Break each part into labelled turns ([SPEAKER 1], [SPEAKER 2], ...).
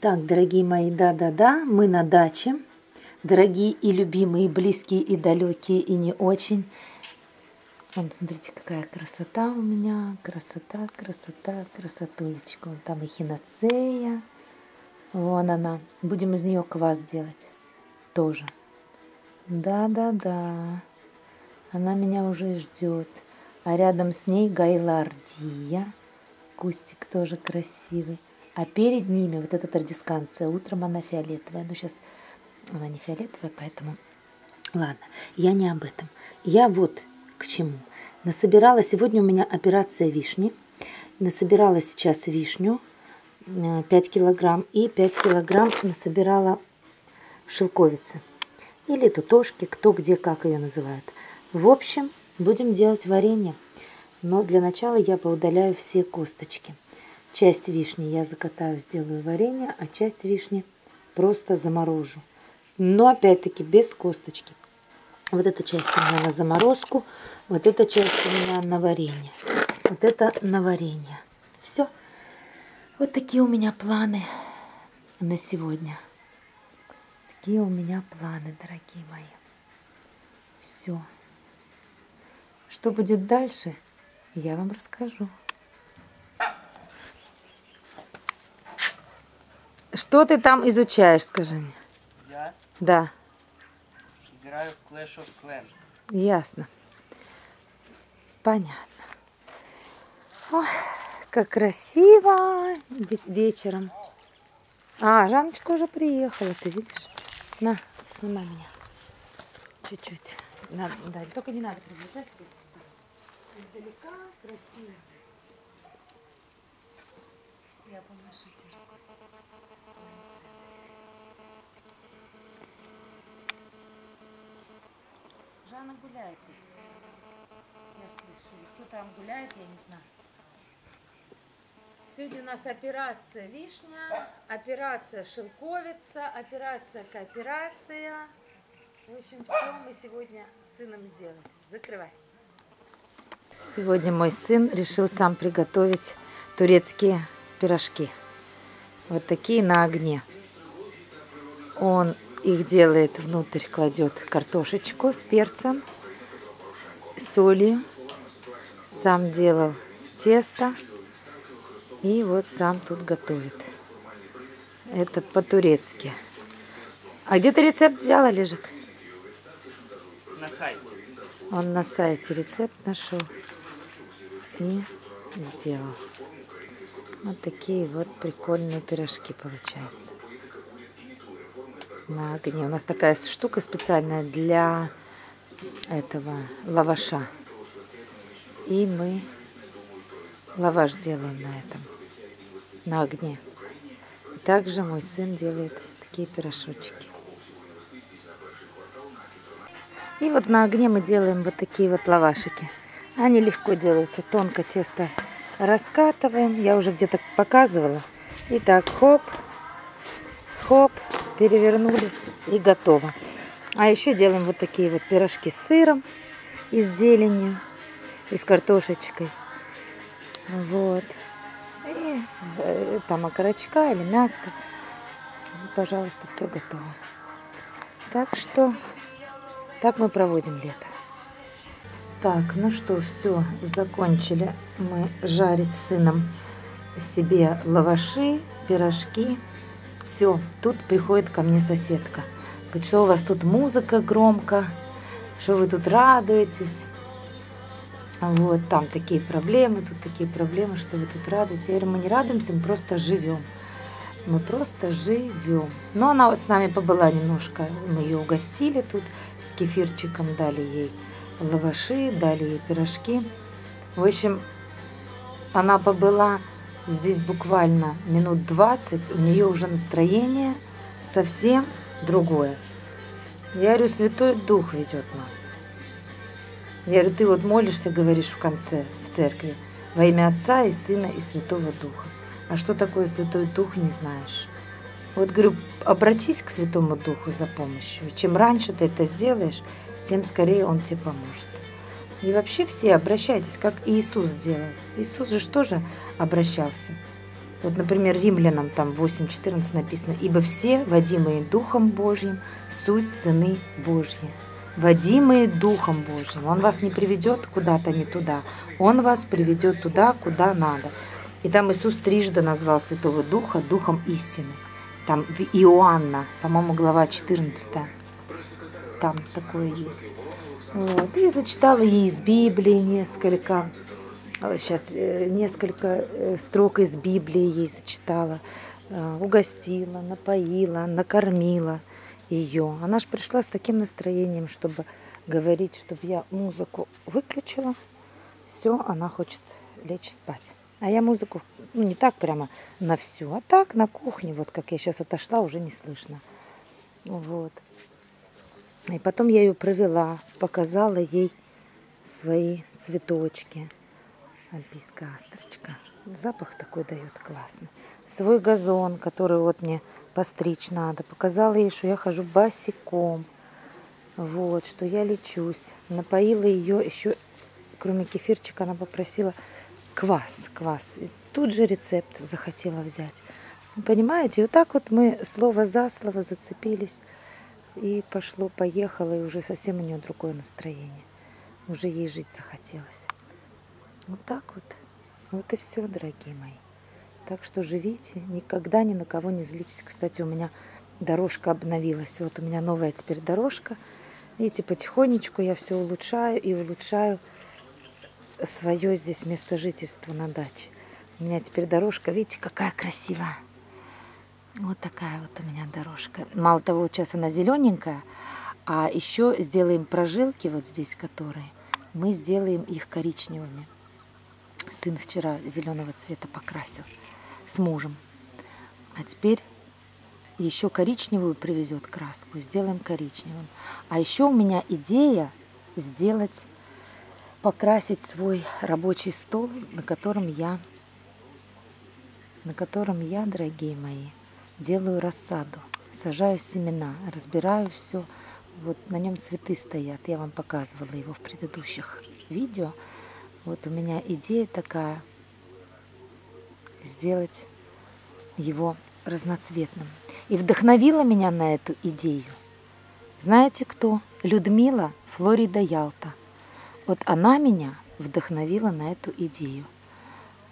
[SPEAKER 1] Так, дорогие мои, да-да-да, мы на даче. Дорогие и любимые, и близкие, и далекие, и не очень. Вон, смотрите, какая красота у меня. Красота, красота, красотулечка. Вон там и хиноцея. Вон она. Будем из нее квас делать. Тоже. Да-да-да. Она меня уже ждет. А рядом с ней гайлардия. Кустик тоже красивый. А перед ними вот эта традисканция. Утром она фиолетовая. Ну, сейчас она не фиолетовая, поэтому... Ладно, я не об этом. Я вот к чему. Насобирала, сегодня у меня операция вишни. Насобирала сейчас вишню 5 э, килограмм и 5 килограмм насобирала шелковицы. Или тутошки, кто где как ее называют. В общем, будем делать варенье. Но для начала я поудаляю все косточки. Часть вишни я закатаю, сделаю варенье, а часть вишни просто заморожу. Но опять-таки без косточки. Вот эта часть у меня на заморозку, вот эта часть у меня на варенье. Вот это на варенье. Все. Вот такие у меня планы на сегодня. Такие у меня планы, дорогие мои. Все. Что будет дальше, я вам расскажу. Что ты там изучаешь, скажи мне?
[SPEAKER 2] Я
[SPEAKER 1] Да,
[SPEAKER 2] играю в Clash of Clans.
[SPEAKER 1] ясно. Понятно. Ой, как красиво ве- вечером. А, Жанночка уже приехала, ты видишь? На, снимай меня. Чуть-чуть. Надо, да, только не надо приближать. Издалека красиво. Я помашу тебе. Жанна гуляет. Я слышу. Кто там гуляет, я не знаю. Сегодня у нас операция вишня, операция шелковица, операция кооперация. В общем, все мы сегодня с сыном сделали. Закрывай. Сегодня мой сын решил сам приготовить турецкие пирожки. Вот такие на огне. Он их делает внутрь, кладет картошечку с перцем, солью. Сам делал тесто. И вот сам тут готовит. Это по-турецки. А где ты рецепт взял, Олежек?
[SPEAKER 2] На сайте.
[SPEAKER 1] Он на сайте рецепт нашел и сделал. Вот такие вот прикольные пирожки получаются. На огне. У нас такая штука специальная для этого лаваша. И мы лаваш делаем на этом, на огне. Также мой сын делает такие пирожочки. И вот на огне мы делаем вот такие вот лавашики. Они легко делаются, тонко тесто раскатываем. Я уже где-то показывала. И так, хоп, хоп, перевернули и готово. А еще делаем вот такие вот пирожки с сыром и с зеленью, и с картошечкой. Вот. И э, там окорочка или мяско. Пожалуйста, все готово. Так что так мы проводим лето. Так, ну что, все, закончили мы жарить с сыном себе лаваши, пирожки. Все, тут приходит ко мне соседка. Говорит, что у вас тут музыка громко, что вы тут радуетесь. Вот, там такие проблемы, тут такие проблемы, что вы тут радуетесь. Я говорю, мы не радуемся, мы просто живем. Мы просто живем. Но она вот с нами побыла немножко, мы ее угостили тут с кефирчиком, дали ей лаваши, дали ей пирожки. В общем, она побыла здесь буквально минут 20, у нее уже настроение совсем другое. Я говорю, Святой Дух ведет нас. Я говорю, ты вот молишься, говоришь в конце, в церкви, во имя Отца и Сына и Святого Духа. А что такое Святой Дух, не знаешь. Вот говорю, обратись к Святому Духу за помощью. Чем раньше ты это сделаешь, тем скорее Он тебе поможет. И вообще все обращайтесь, как Иисус делал. Иисус же тоже обращался. Вот, например, римлянам там 8.14 написано, «Ибо все, водимые Духом Божьим, суть сыны Божьи». Водимые Духом Божьим. Он вас не приведет куда-то не туда. Он вас приведет туда, куда надо. И там Иисус трижды назвал Святого Духа Духом истины. Там в Иоанна, по-моему, глава 14. Там такое есть. Вот. И зачитала ей из Библии несколько сейчас э, несколько э, строк из Библии ей зачитала, э, угостила, напоила, накормила ее. Она же пришла с таким настроением, чтобы говорить, чтобы я музыку выключила. Все, она хочет лечь спать. А я музыку, ну не так прямо на всю, а так на кухне, вот как я сейчас отошла, уже не слышно. Вот. И потом я ее провела, показала ей свои цветочки альпийская астрочка. Запах такой дает классный. Свой газон, который вот мне постричь надо. Показала ей, что я хожу босиком. Вот, что я лечусь. Напоила ее еще, кроме кефирчика, она попросила квас. Квас. И тут же рецепт захотела взять. Понимаете, вот так вот мы слово за слово зацепились. И пошло, поехало, и уже совсем у нее другое настроение. Уже ей жить захотелось. Вот так вот. Вот и все, дорогие мои. Так что живите, никогда ни на кого не злитесь. Кстати, у меня дорожка обновилась. Вот у меня новая теперь дорожка. Видите, потихонечку я все улучшаю и улучшаю свое здесь место жительства на даче. У меня теперь дорожка, видите, какая красивая. Вот такая вот у меня дорожка. Мало того, вот сейчас она зелененькая, а еще сделаем прожилки вот здесь, которые, мы сделаем их коричневыми. Сын вчера зеленого цвета покрасил с мужем. А теперь еще коричневую привезет краску, сделаем коричневым. А еще у меня идея сделать, покрасить свой рабочий стол, на котором я, на котором я, дорогие мои, делаю рассаду, сажаю семена, разбираю все. Вот на нем цветы стоят, я вам показывала его в предыдущих видео. Вот у меня идея такая сделать его разноцветным. И вдохновила меня на эту идею. Знаете кто? Людмила Флорида Ялта. Вот она меня вдохновила на эту идею.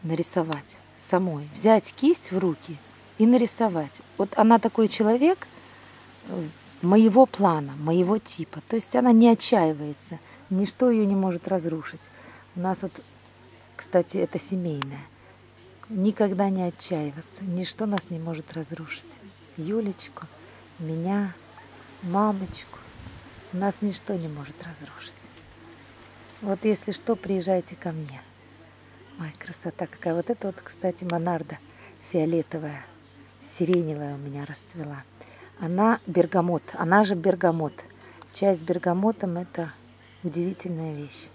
[SPEAKER 1] Нарисовать самой. Взять кисть в руки и нарисовать. Вот она такой человек э, моего плана, моего типа. То есть она не отчаивается. Ничто ее не может разрушить. У нас вот, кстати, это семейное. Никогда не отчаиваться. Ничто нас не может разрушить. Юлечку, меня, мамочку. Нас ничто не может разрушить. Вот если что, приезжайте ко мне. Ой, красота какая. Вот это вот, кстати, монарда фиолетовая, сиреневая у меня расцвела. Она бергамот, она же бергамот. Чай с бергамотом – это удивительная вещь.